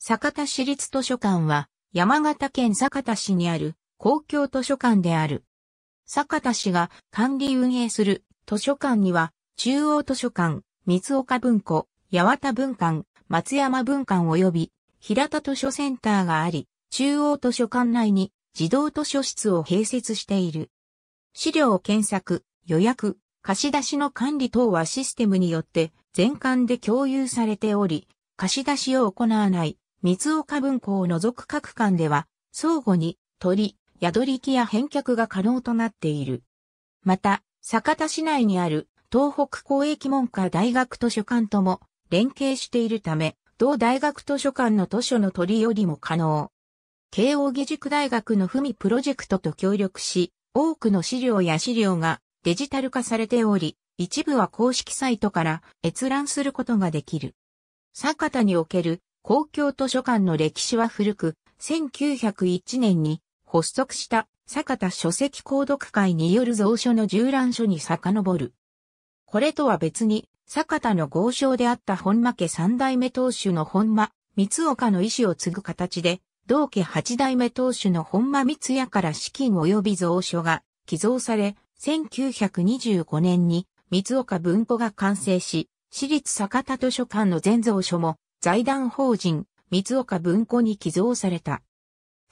酒田市立図書館は山形県酒田市にある公共図書館である。酒田市が管理運営する図書館には中央図書館、三岡文庫、八幡文館、松山文館及び平田図書センターがあり、中央図書館内に児童図書室を併設している。資料検索、予約、貸し出しの管理等はシステムによって全館で共有されており、貸し出しを行わない三岡文庫を除く各館では、相互に取り、宿り木や返却が可能となっている。また、酒田市内にある東北公益文科大学図書館とも連携しているため、同大学図書館の図書の取り寄りも可能。慶応義塾大学の文プロジェクトと協力し、多くの資料や資料がデジタル化されており、一部は公式サイトから閲覧することができる。酒田における公共図書館の歴史は古く、1901年に発足した酒田書籍購読会による蔵書の従覧書に遡る。これとは別に、酒田の豪商であった本間家三代目当主の本間、三岡の意思を継ぐ形で、同家八代目当主の本間三也から資金及び蔵書が寄贈され、1925年に三岡文庫が完成し、私立酒田図書館の全蔵書も財団法人、三岡文庫に寄贈された。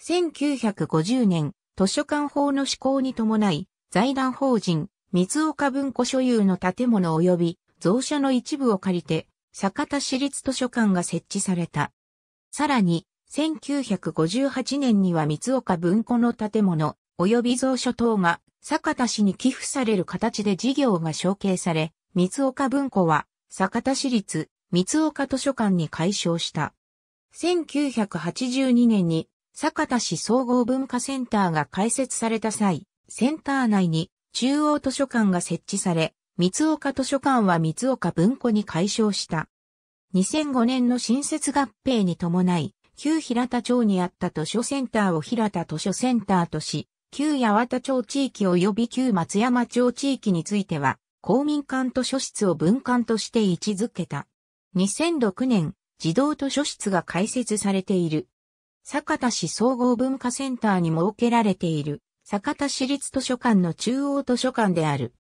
1950年、図書館法の施行に伴い、財団法人、三岡文庫所有の建物及び、蔵書の一部を借りて、酒田市立図書館が設置された。さらに、1958年には三岡文庫の建物、及び蔵書等が、酒田市に寄付される形で事業が承継され、三岡文庫は、酒田市立三岡図書館に改称した。1982年に酒田市総合文化センターが開設された際、センター内に中央図書館が設置され、三岡図書館は三岡文庫に改称した。2005年の新設合併に伴い、旧平田町にあった図書センターを平田図書センターとし、旧八幡町地域及び旧松山町地域については、公民館図書室を文館として位置づけた。2006年、児童図書室が開設されている。酒田市総合文化センターに設けられている、酒田市立図書館の中央図書館である。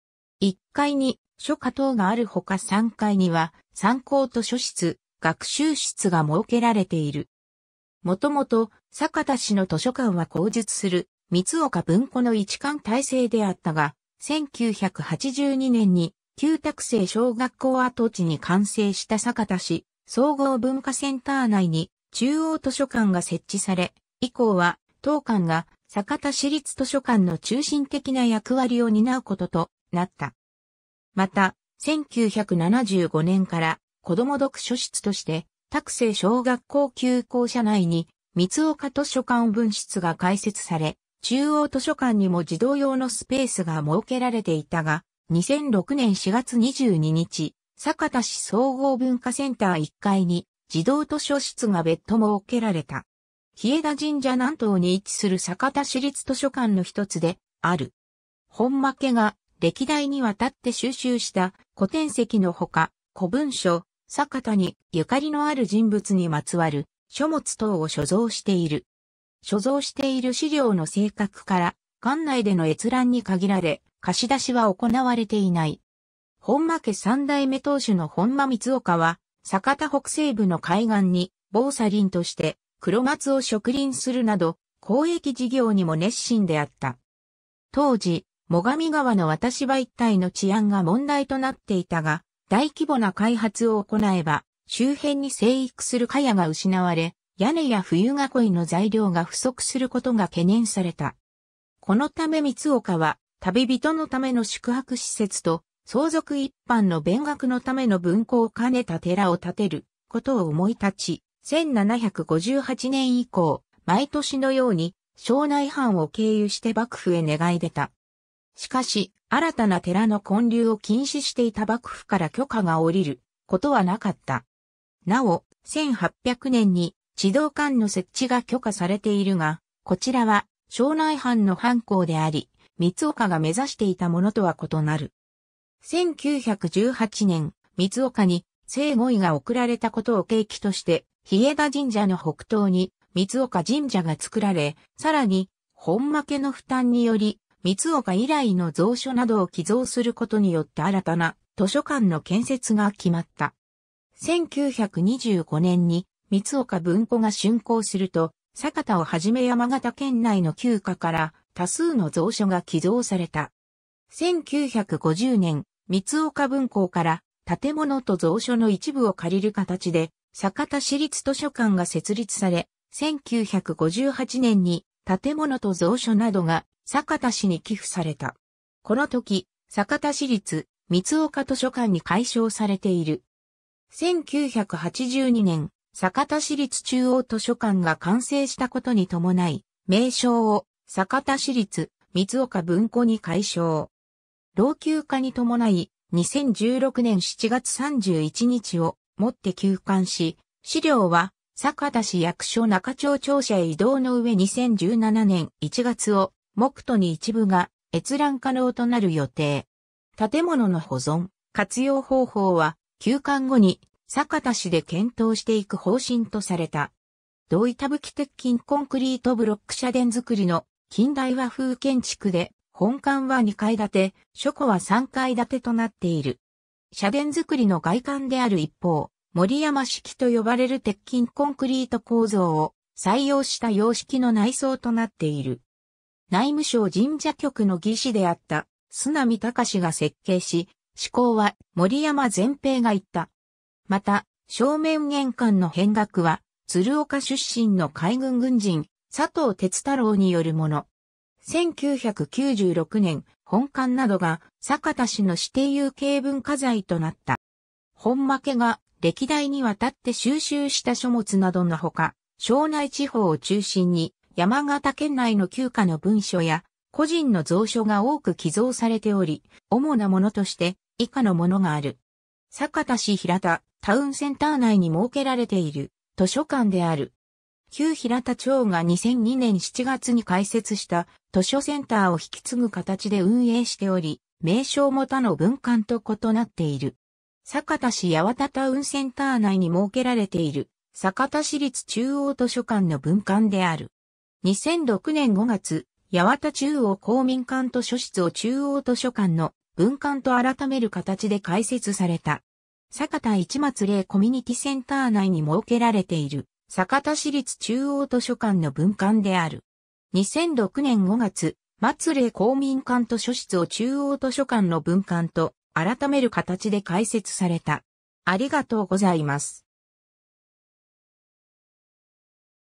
1階に書家等があるほか3階には参考図書室、学習室が設けられている。もともと、酒田市の図書館は口述する、三岡文庫の一貫体制であったが、1982年に旧宅生小学校跡地に完成した酒田市総合文化センター内に中央図書館が設置され、以降は当館が酒田市立図書館の中心的な役割を担うこととなった。また、1975年から子供読書室として、宅生小学校休校舎内に三岡図書館分室が開設され、中央図書館にも児童用のスペースが設けられていたが、2006年4月22日、酒田市総合文化センター1階に児童図書室が別途設けられた。日枝神社南東に位置する酒田市立図書館の一つである。本間家が歴代にわたって収集した古典籍のほか、古文書、酒田にゆかりのある人物にまつわる書物等を所蔵している。所蔵している資料の性格から、館内での閲覧に限られ、貸し出しは行われていない。本間家三代目当主の本間光岡は、酒田北西部の海岸に、防砂林として黒松を植林するなど、公益事業にも熱心であった。当時、最上川の渡し場一帯の治安が問題となっていたが、大規模な開発を行えば、周辺に生育する茅が失われ、屋根や冬囲いの材料が不足することが懸念された。このため三岡は、旅人のための宿泊施設と、相続一般の勉学のための文庫を兼ねた寺を建てることを思い立ち、1758年以降、毎年のように、庄内藩を経由して幕府へ願い出た。しかし、新たな寺の建立を禁止していた幕府から許可が下りることはなかった。なお、1800年に地道館の設置が許可されているが、こちらは庄内藩の藩校であり、三岡が目指していたものとは異なる。1918年、三岡に聖語位が贈られたことを契機として、日枝神社の北東に三岡神社が作られ、さらに本負けの負担により三岡以来の蔵書などを寄贈することによって新たな図書館の建設が決まった。1925年に三岡文庫が竣工すると、酒田をはじめ山形県内の旧家から多数の蔵書が寄贈された。1950年、三岡文庫から建物と蔵書の一部を借りる形で、酒田市立図書館が設立され、1958年に建物と蔵書などが酒田市に寄付された。この時、酒田市立三岡図書館に改称されている。1982年、酒田市立中央図書館が完成したことに伴い、名称を酒田市立三岡文庫に改称。老朽化に伴い、2016年7月31日をもって休館し、資料は酒田市役所中町庁舎へ移動の上2017年1月を木途に一部が閲覧可能となる予定。建物の保存、活用方法は休館後に酒田市で検討していく方針とされた。同板吹き鉄筋コンクリートブロック社殿造りの近代和風建築で本館は2階建て、書庫は3階建てとなっている。社殿造りの外観である一方、森山式と呼ばれる鉄筋コンクリート構造を採用した様式の内装となっている。内務省神社局の技師であった砂見隆が設計し、施工は森山全平が言った。また、正面玄関の変額は、鶴岡出身の海軍軍人、佐藤哲太郎によるもの。1996年、本館などが酒田市の指定有形文化財となった。本負けが歴代にわたって収集した書物などのほか、庄内地方を中心に山形県内の旧家の文書や個人の蔵書が多く寄贈されており、主なものとして以下のものがある。酒田市平田タウンセンター内に設けられている図書館である。旧平田町が2002年7月に開設した図書センターを引き継ぐ形で運営しており、名称も他の文館と異なっている。酒田市八幡タウンセンター内に設けられている酒田市立中央図書館の文館である。2006年5月、八幡中央公民館図書室を中央図書館の文館と改める形で開設された。坂田市松霊コミュニティセンター内に設けられている坂田市立中央図書館の文館である。2006年5月、末礼公民館図書室を中央図書館の文館と改める形で開設された。ありがとうございます。